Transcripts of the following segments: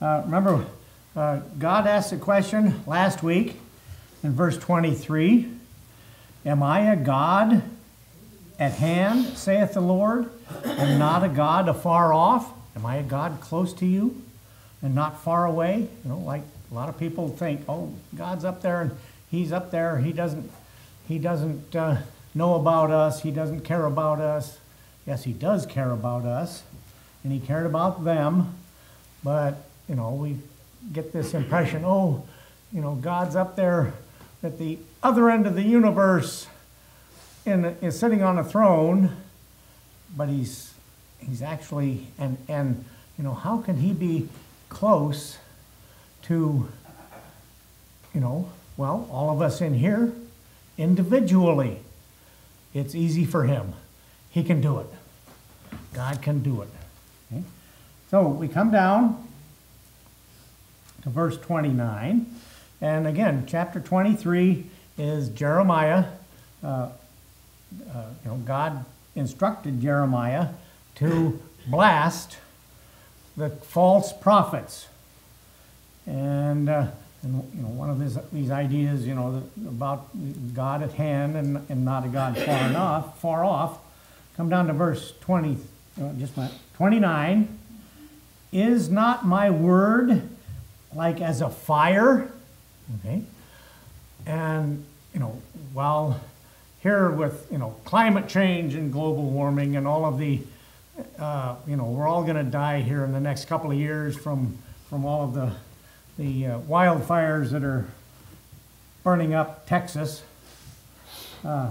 Uh, remember, uh, God asked a question last week in verse 23 Am I a God at hand, saith the Lord, and not a God afar off? Am I a God close to you and not far away? You know, like a lot of people think, oh, God's up there and He's up there. He doesn't, he doesn't uh, know about us. He doesn't care about us. Yes, He does care about us, and He cared about them. But you know, we get this impression, oh, you know, God's up there at the other end of the universe and is sitting on a throne, but he's he's actually and and you know, how can he be close to you know, well, all of us in here individually. It's easy for him. He can do it. God can do it. Okay? So we come down to verse 29. And again, chapter 23 is Jeremiah. Uh, uh, you know, God instructed Jeremiah to blast the false prophets. And, uh, and you know, one of his, these ideas, you know, about God at hand and, and not a God far enough, far off. Come down to verse 20, uh, just my, 29. Is not my word like as a fire. Okay? And, you know, while here with, you know, climate change and global warming and all of the, uh, you know, we're all going to die here in the next couple of years from, from all of the, the uh, wildfires that are burning up Texas. Uh,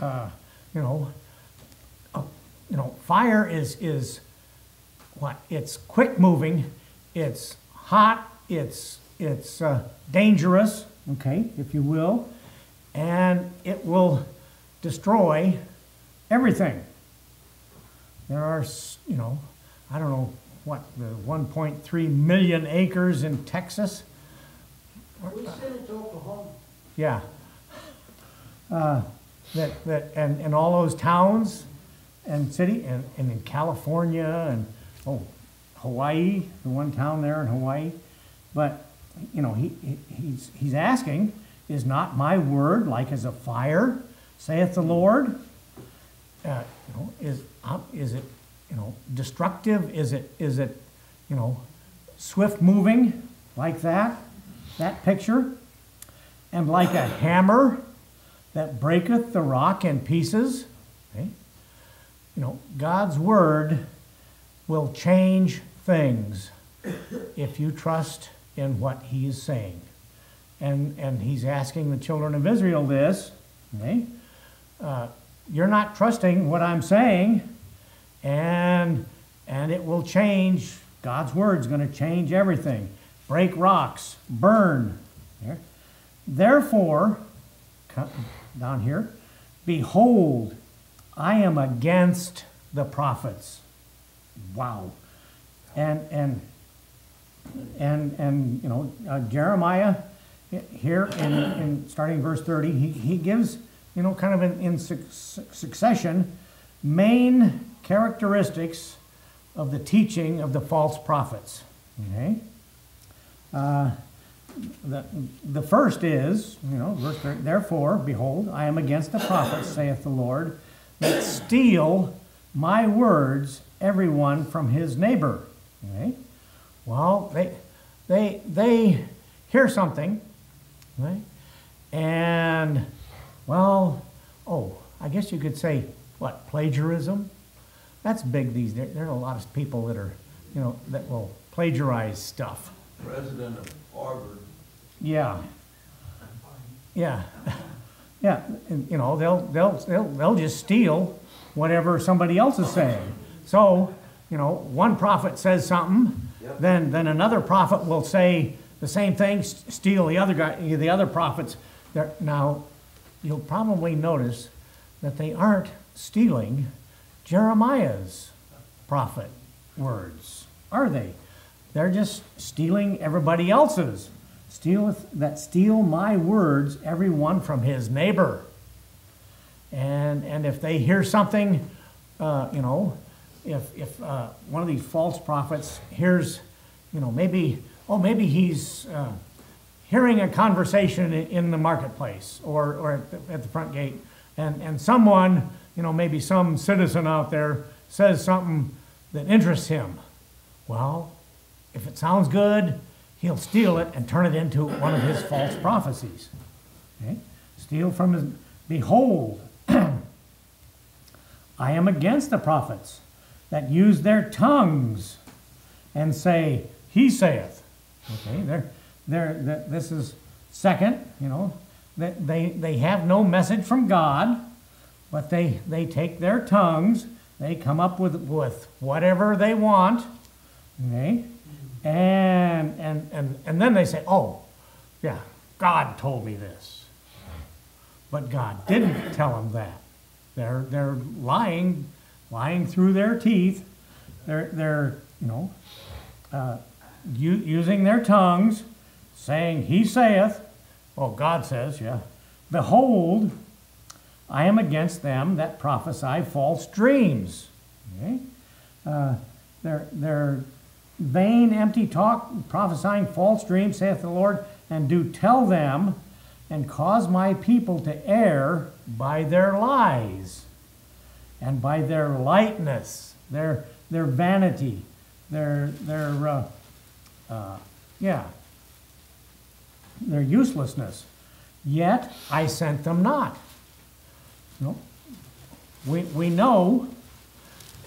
uh you know, uh, you know, fire is, is what? It's quick moving, it's hot, it's, it's uh, dangerous, okay, if you will, and it will destroy everything. There are, you know, I don't know what, the 1.3 million acres in Texas. We sent it to Oklahoma. Yeah. Uh, that, that, and, and all those towns and city, and, and in California, and, oh, Hawaii, the one town there in Hawaii. But, you know, he, he's, he's asking, is not my word like as a fire, saith the Lord? Uh, you know, is, uh, is it, you know, destructive? Is it, is it, you know, swift moving like that? That picture? And like a hammer that breaketh the rock in pieces? Okay? You know, God's word will change things if you trust in what he is saying. And, and he's asking the children of Israel this, okay? Uh, you're not trusting what I'm saying, and, and it will change. God's word's going to change everything. Break rocks, burn. There. Therefore, down here, behold, I am against the prophets. Wow and and and and you know uh, Jeremiah here in, in starting verse 30 he, he gives you know kind of in, in su succession main characteristics of the teaching of the false prophets okay? Uh, the, the first is you know verse 30, therefore behold i am against the prophets saith the lord that steal my words everyone from his neighbor Okay? Well, they, they, they hear something, right? And, well, oh, I guess you could say, what, plagiarism? That's big these days. There are a lot of people that are, you know, that will plagiarize stuff. President of Harvard. Yeah. Yeah. Yeah, and, you know, they'll, they'll, they'll, they'll just steal whatever somebody else is saying. So, you know, one prophet says something, yep. then then another prophet will say the same thing, steal the other guy, the other prophets. There. Now, you'll probably notice that they aren't stealing Jeremiah's prophet words, are they? They're just stealing everybody else's. Steal that steal my words, every one from his neighbor. And and if they hear something, uh, you know, if, if uh, one of these false prophets hears, you know, maybe, oh, maybe he's uh, hearing a conversation in the marketplace or, or at the, at the front gate, and, and someone, you know, maybe some citizen out there says something that interests him. Well, if it sounds good, he'll steal it and turn it into one of his false prophecies. Okay? Steal from his, behold, I am against the prophets that use their tongues and say, He saith. Okay, they're, they're, th- this is second, you know, they, they have no message from God, but they, they take their tongues, they come up with, with whatever they want, okay, and, and, and, and then they say, Oh, yeah, God told me this. But God didn't tell them that. They're, they're lying, lying through their teeth. They're, they're you know, uh, using their tongues, saying, He saith, well, God says, yeah, Behold, I am against them that prophesy false dreams. Okay? Uh, they're, they're vain, empty talk, prophesying false dreams, saith the Lord, and do tell them and cause my people to err by their lies and by their lightness, their, their vanity, their, their uh, uh, yeah, their uselessness. Yet I sent them not. No. We, we know,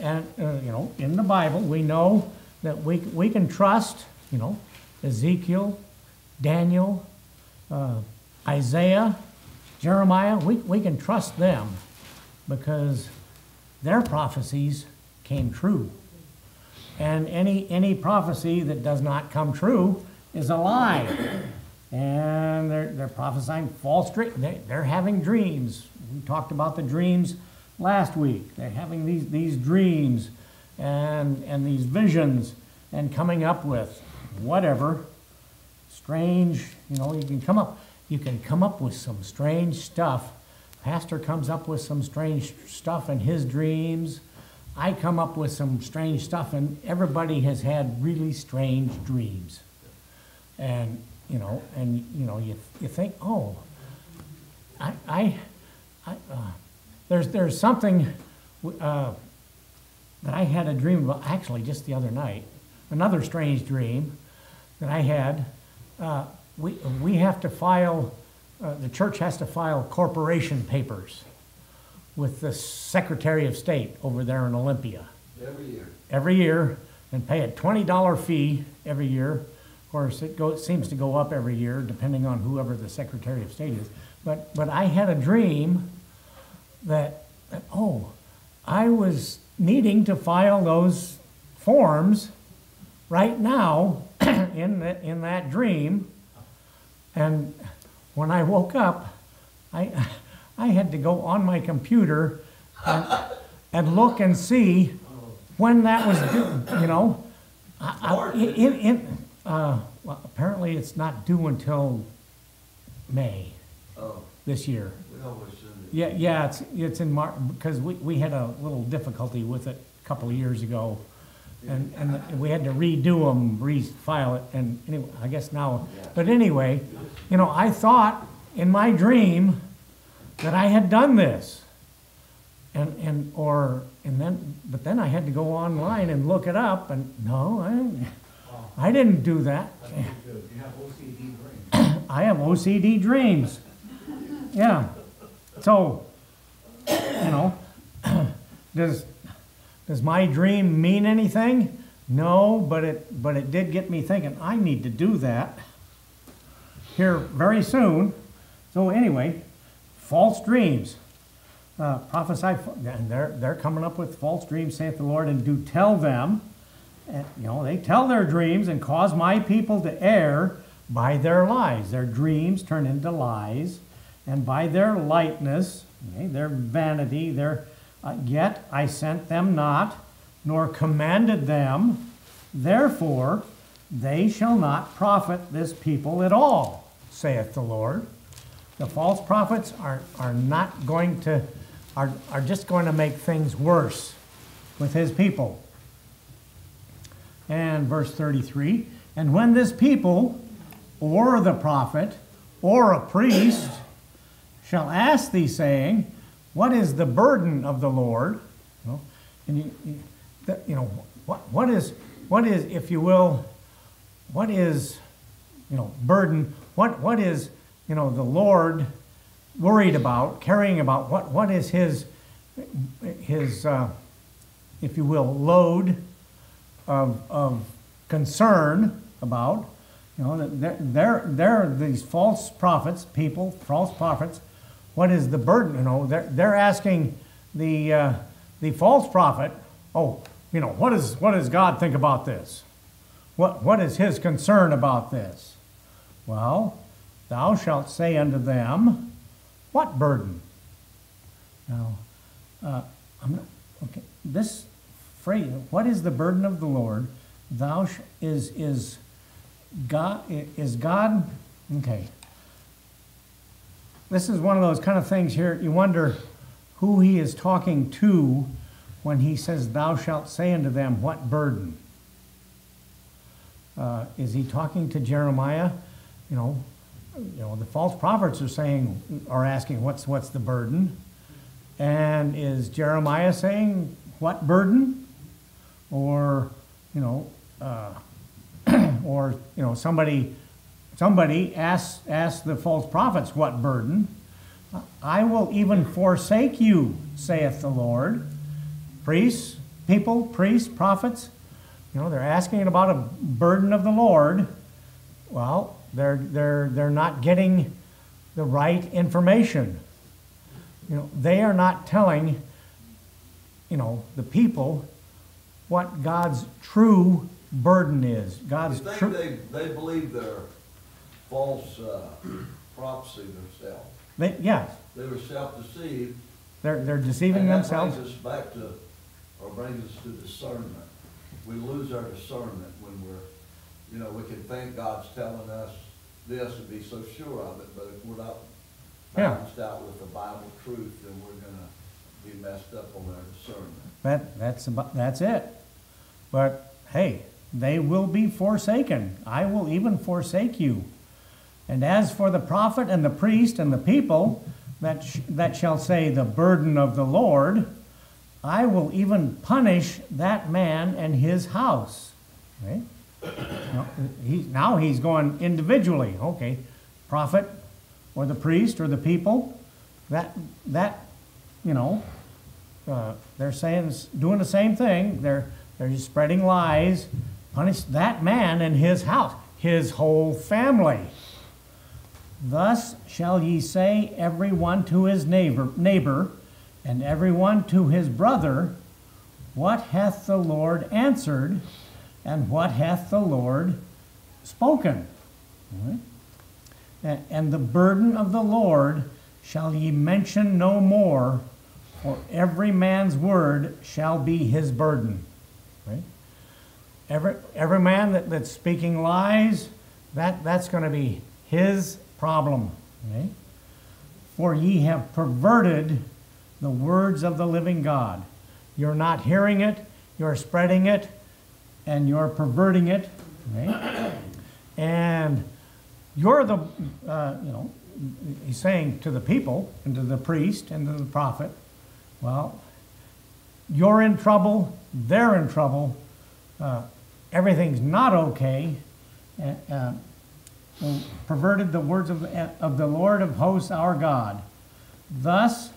and uh, you know, in the Bible, we know that we, we can trust, you know, Ezekiel, Daniel, uh, Isaiah, Jeremiah, we, we can trust them because their prophecies came true. And any, any prophecy that does not come true is a lie. And they're, they're prophesying false dreams. They, they're having dreams. We talked about the dreams last week. They're having these, these dreams and, and these visions and coming up with whatever strange, you know, you can come up, you can come up with some strange stuff. Pastor comes up with some strange stuff in his dreams. I come up with some strange stuff, and everybody has had really strange dreams. And, you know, and, you know, you, you think, oh, I, I, I uh, there's, there's something uh, that I had a dream about, actually, just the other night, another strange dream that I had. Uh, we, we have to file, uh, the church has to file corporation papers with the Secretary of State over there in Olympia Every year. every year and pay a $20 fee every year. Of course, it goes, seems to go up every year depending on whoever the Secretary of State is. But, but I had a dream that, that, oh, I was needing to file those forms right now in, that in that dream. And when I woke up, I, I had to go on my computer and, and look and see when that was due, you know. I, I, in, in, uh, well, apparently it's not due until May Oh, this year. we always send it. Yeah, yeah, it's, it's in March because we, we had a little difficulty with it a couple of years ago. And, and we had to redo them, refile it, and anyway, I guess now, but anyway, you know, I thought in my dream that I had done this. And, and, or, and then, but then I had to go online and look it up, and no, I, I didn't do that. I have OCD dreams. Yeah. So, you know, does, does my dream mean anything? No, but it, but it did get me thinking, I need to do that here very soon. So anyway, false dreams. Uh, prophesy, and they're, they're coming up with false dreams, saith the Lord, and do tell them, and, you know, they tell their dreams and cause my people to err by their lies. Their dreams turn into lies, and by their lightness, okay, their vanity, their, uh, yet I sent them not, nor commanded them. Therefore, they shall not profit this people at all, saith the Lord. The false prophets are, are not going to, are, are just going to make things worse with his people. And verse 33 And when this people, or the prophet, or a priest, shall ask thee, saying, What is the burden of the Lord? You know, and you, you, that, you know what, what is, what is, if you will, what is, you know, burden? What, what is, you know, the Lord worried about, caring about? What, what is his, his, uh, if you will, load of, of concern about? You know, that they're, they're, they're these false prophets, people, false prophets. What is the burden? You know, they're, they're asking the, uh, the false prophet, oh, you know, what, is, what does God think about this? What, what is his concern about this? Well, thou shalt say unto them, what burden? Now, uh, I'm not, okay, this phrase, what is the burden of the Lord? Thou is, is God, is God, okay. This is one of those kind of things here, you wonder who he is talking to when he says, Thou shalt say unto them, What burden? Uh, is he talking to Jeremiah? You know, you know, the false prophets are saying, are asking, What's, what's the burden? And is Jeremiah saying, What burden? Or, you know, uh, or, you know, somebody, somebody asks, asks the false prophets, What burden? I will even forsake you, saith the Lord. Priests, people, priests, prophets, you know, they're asking about a burden of the Lord. Well, they're, they're, they're not getting the right information. You know, they are not telling, you know, the people what God's true burden is. You God's think true. they, they believe their false uh, prophecy themselves? They, yes, They were self-deceived. they're, they're deceiving and that themselves. brings us back to, or brings us to discernment. We lose our discernment when we're, you know, we can think God's telling us this and be so sure of it, but if we're not Yeah. balanced out with the Bible truth, then we're gonna be messed up on our discernment. That, that's about, that's it. But hey, they will be forsaken. I will even forsake you. And as for the prophet and the priest and the people that, sh- that shall say the burden of the Lord, I will even punish that man and his house. Right? Now, he, now he's going individually. Okay, prophet or the priest or the people, that, that, you know, uh, they're saying, doing the same thing. They're, they're just spreading lies. Punish that man and his house, his whole family. Thus shall ye say every one to his neighbor, neighbor, and every one to his brother, What hath the Lord answered, and what hath the Lord spoken? Right? And the burden of the Lord shall ye mention no more, for every man's word shall be his burden. Right? Every, every man that, that's speaking lies, that, that's going to be his problem. Okay? For ye have perverted the words of the living God. You're not hearing it, you're spreading it, and you're perverting it. Okay? And you're the, uh, you know, he's saying to the people and to the priest and to the prophet, well, you're in trouble, they're in trouble, uh, everything's not okay. Uh, perverted the words of, of the Lord of hosts our God. Thus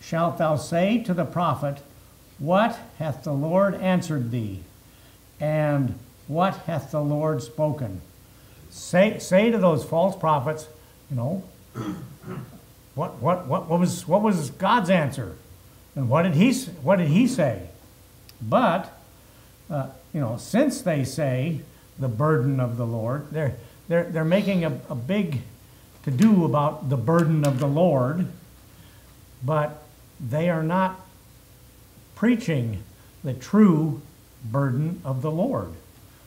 shalt thou say to the prophet, What hath the Lord answered thee? And what hath the Lord spoken? Say, say to those false prophets, you know, what, what, what, what, was, what was God's answer? And what did he, what did he say? But, uh, you know, since they say the burden of the Lord, they're, they're, they're making a, a big to do about the burden of the Lord, but they are not preaching the true burden of the Lord,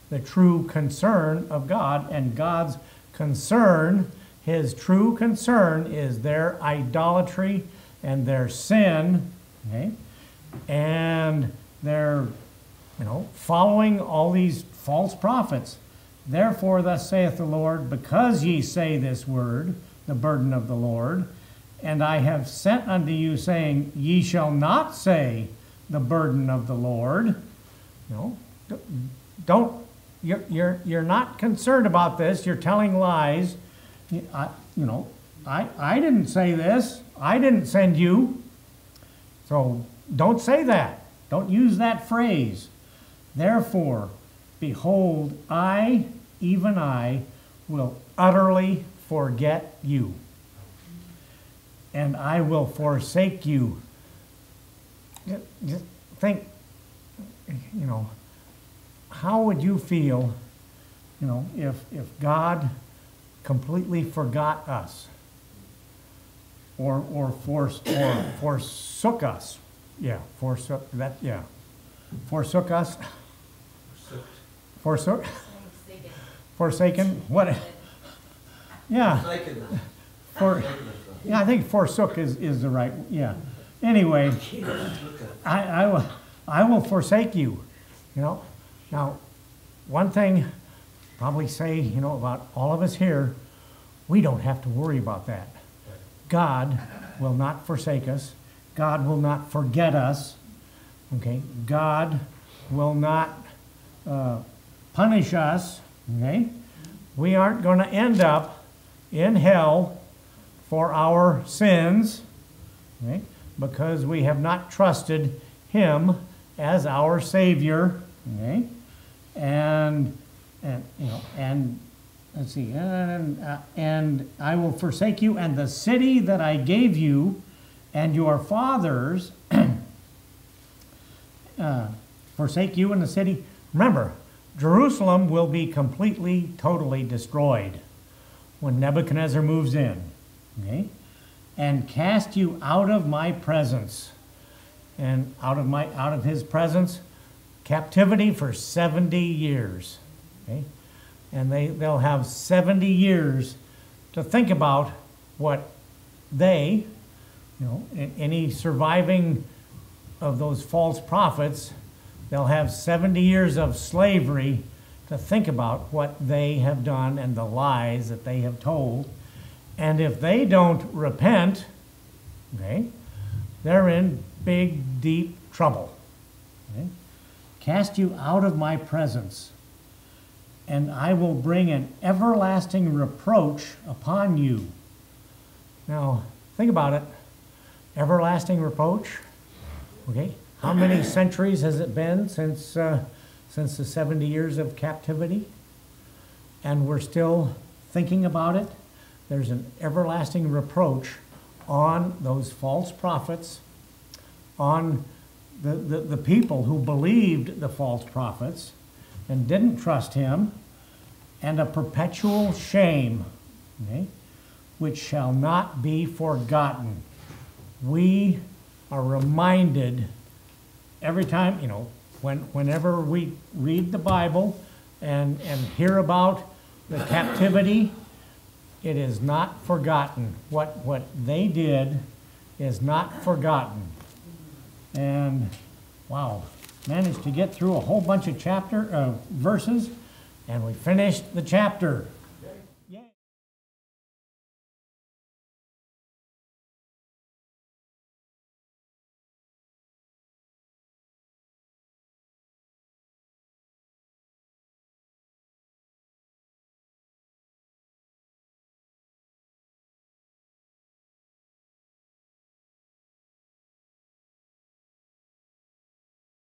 the true concern of God, and God's concern, his true concern is their idolatry and their sin, okay? And they're, you know, following all these false prophets. Therefore, thus saith the Lord, because ye say this word, the burden of the Lord, and I have sent unto you, saying, Ye shall not say the burden of the Lord. No, don't, you're, you're, you're not concerned about this, you're telling lies. I- you know, I, I didn't say this, I didn't send you. So don't say that. Don't use that phrase. Therefore, behold, I, even I, will utterly forget you, and I will forsake you. Ju- Just think, you know, how would you feel, you know, if, if God completely forgot us? Or, or forced, or forsook us? Yeah, forsook, that, yeah. Forsook us? Forsook, forsaken, what? Yeah, Forsaken for, yeah, I think forsook is, is the right, yeah. Anyway, I, I will, I will forsake you, you know? Now, one thing, probably say, you know, about all of us here, we don't have to worry about that. God will not forsake us. God will not forget us. Okay? God will not uh, punish us. Okay? We aren't going to end up in hell for our sins. Okay? Because we have not trusted Him as our Savior. Okay? And, and you know, and let's see, and, uh, and I will forsake you, and the city that I gave you and your fathers uh, forsake you and the city. Remember, Jerusalem will be completely, totally destroyed when Nebuchadnezzar moves in. Okay? And cast you out of my presence. And out of my out of his presence, captivity for 70 years. Okay? And they, they'll have 70 years to think about what they, you know, any surviving of those false prophets, they'll have 70 years of slavery to think about what they have done and the lies that they have told. And if they don't repent, okay, they're in big, deep trouble. Okay? Cast you out of my presence, and I will bring an everlasting reproach upon you. Now, think about it. Everlasting reproach. Okay, how many centuries has it been since uh, since the 70 years of captivity? And we're still thinking about it. There's an everlasting reproach on those false prophets, on the, the, the people who believed the false prophets and didn't trust him, and a perpetual shame, okay, which shall not be forgotten. We are reminded every time, you know, when, whenever we read the Bible and, and hear about the captivity, it is not forgotten. What, what they did is not forgotten. And wow, managed to get through a whole bunch of chapter uh, verses, and we finished the chapter.